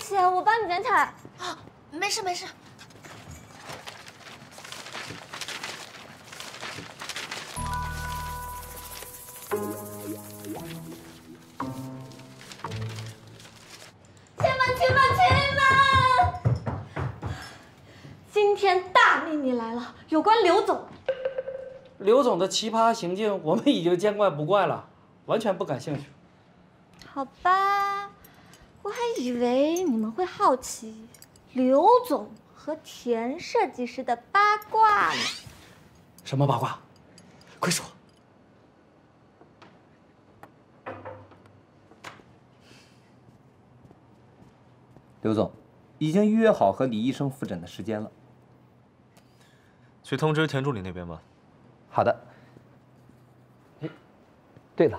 起，我帮你捡起来。啊，没事没事。亲们，亲们，亲们！今天大秘密来了，有关刘总。刘总的奇葩行径，我们已经见怪不怪了，完全不感兴趣。好吧，我还以为你们会好奇刘总和田设计师的八卦呢。什么八卦？快说！刘总，已经预约好和李医生复诊的时间了。去通知田助理那边吧。好的。哎，对了，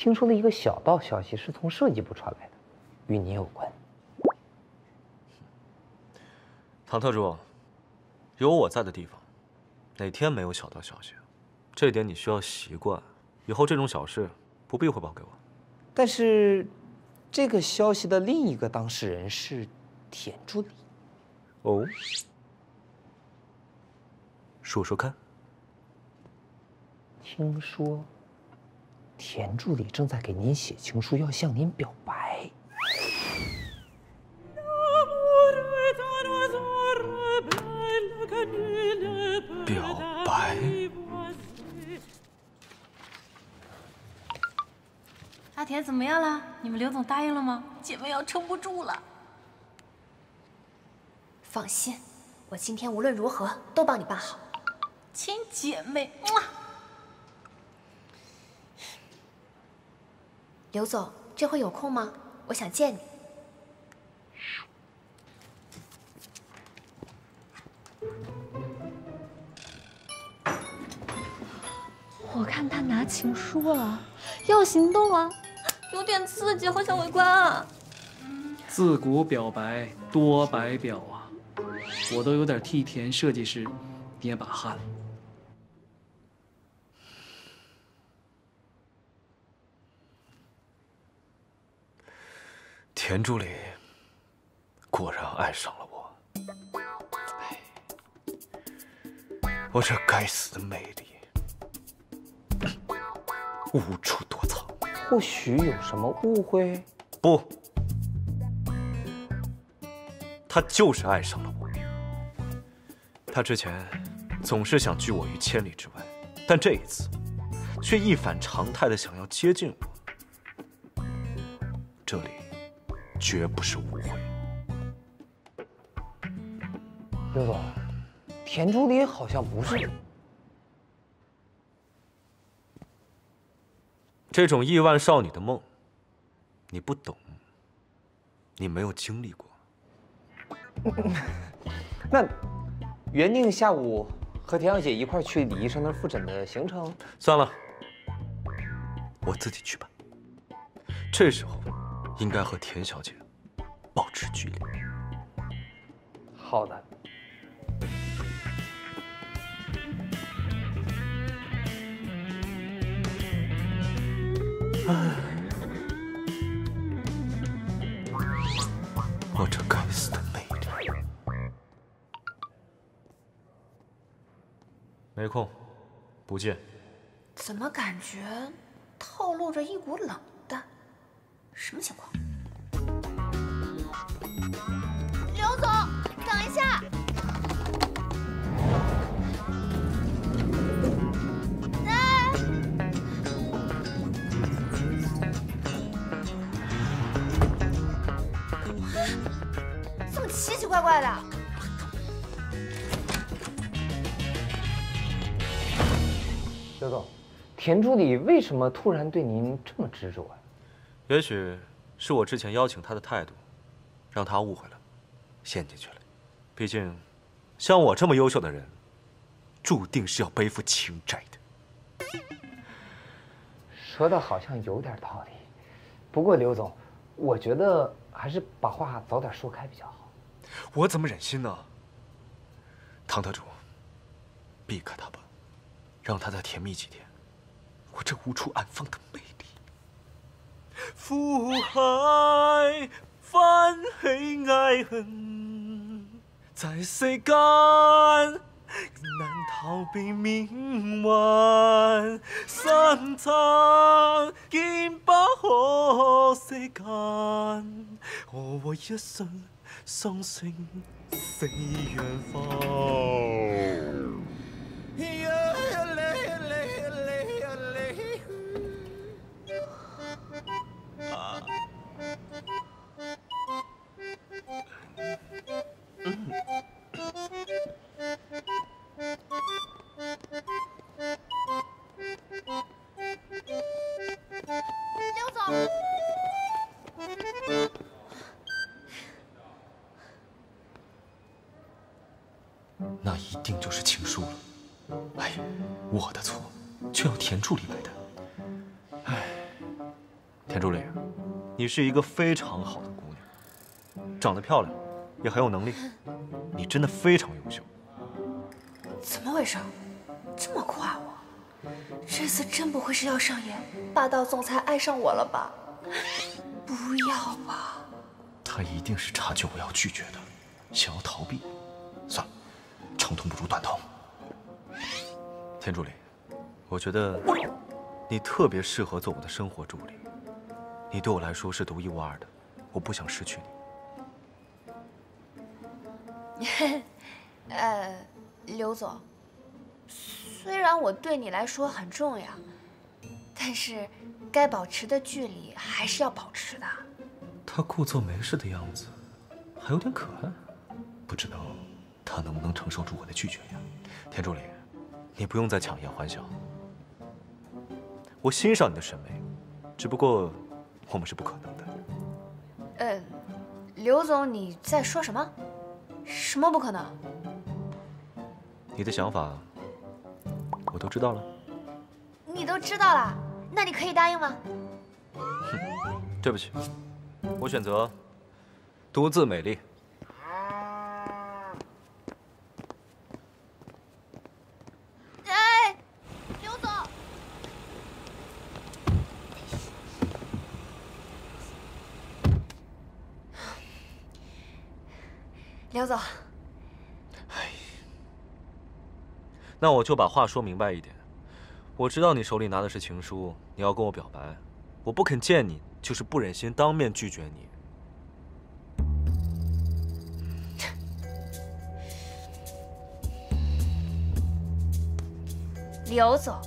听说了一个小道消息，是从设计部传来的，与你有关。唐特助，有我在的地方，哪天没有小道消息？这点你需要习惯，以后这种小事不必汇报给我。但是。这个消息的另一个当事人是田助理。哦，说说看。听说田助理正在给您写情书，要向您表白。表白。阿田怎么样了？你们刘总答应了吗？姐妹要撑不住了。放心，我今天无论如何都帮你办好。亲姐妹，刘总，这会有空吗？我想见你。我看他拿情书了，要行动了。有点刺激，好想围观啊！自古表白多白表啊，我都有点替田设计师捏把汗了。田助理果然爱上了我，我这该死的魅力无处躲藏。或许有什么误会？不，他就是爱上了我。他之前总是想拒我于千里之外，但这一次却一反常态的想要接近我。这里绝不是误会。刘总，田助理好像不是。这种亿万少女的梦，你不懂，你没有经历过。那原定下午和田小姐一块去李医生那儿复诊的行程，算了，我自己去吧。这时候应该和田小姐保持距离。好的。我这该死的魅力！没空，不见。怎么感觉透露着一股冷淡？什么情况？刘总，等一下怎么奇奇。怪怪的，刘总，田助理为什么突然对您这么执着啊？也许是我之前邀请他的态度，让他误会了，陷进去了。毕竟，像我这么优秀的人，注定是要背负情债的。说的好像有点道理，不过刘总，我觉得还是把话早点说开比较好。我怎么忍心呢？唐特主，避开他吧，让他再甜蜜几天。我这无处安放的魅力。福海，翻起爱恨，在世间难逃避命运，山苍见不可世间，何为一瞬双星四远方。那一定就是情书了。哎，我的错，却要田助理买单。哎，田助理，你是一个非常好的姑娘，长得漂亮，也很有能力，你真的非常优秀。怎么回事？这么快？这次真不会是要上演霸道总裁爱上我了吧？不要吧！他一定是察觉我要拒绝的，想要逃避。算了，长痛不如短痛。田助理，我觉得你特别适合做我的生活助理。你对我来说是独一无二的，我不想失去你。呃，刘总，虽然我对你来说很重要，但是该保持的距离还是要保持的。他故作没事的样子，还有点可爱，不知道他能不能承受住我的拒绝呀？田助理，你不用再强颜欢笑。我欣赏你的审美，只不过我们是不可能的。呃，刘总，你在说什么？什么不可能？你的想法我都知道了。你都知道了，那你可以答应吗？对不起，我选择独自美丽。哎，刘总，刘总，那我就把话说明白一点。我知道你手里拿的是情书，你要跟我表白，我不肯见你，就是不忍心当面拒绝你。刘总，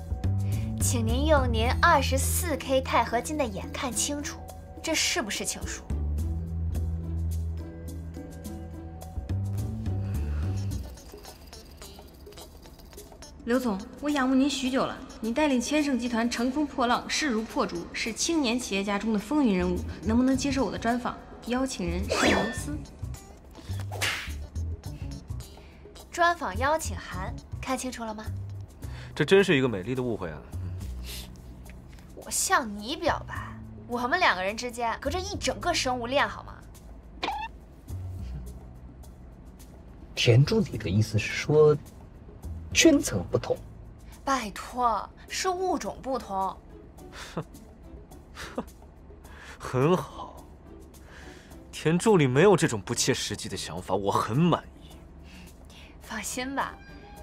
请您用您二十四 K 钛合金的眼看清楚，这是不是情书？刘总，我仰慕您许久了。你带领千盛集团乘风破浪，势如破竹，是青年企业家中的风云人物，能不能接受我的专访？邀请人是刘思。专访邀请函看清楚了吗？这真是一个美丽的误会啊！我向你表白，我们两个人之间隔着一整个生物链，好吗？田助理的意思是说，圈层不同。拜托，是物种不同。哼，哼很好，田助理没有这种不切实际的想法，我很满意。放心吧，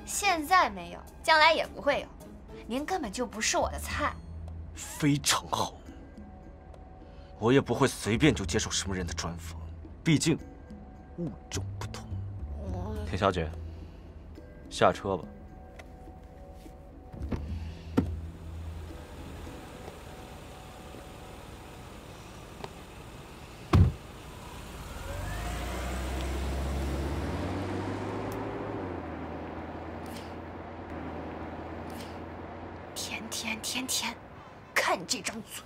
现在没有，将来也不会有。您根本就不是我的菜。非常好，我也不会随便就接受什么人的专访，毕竟物种不同。田小姐，下车吧。天天天，看你这张嘴。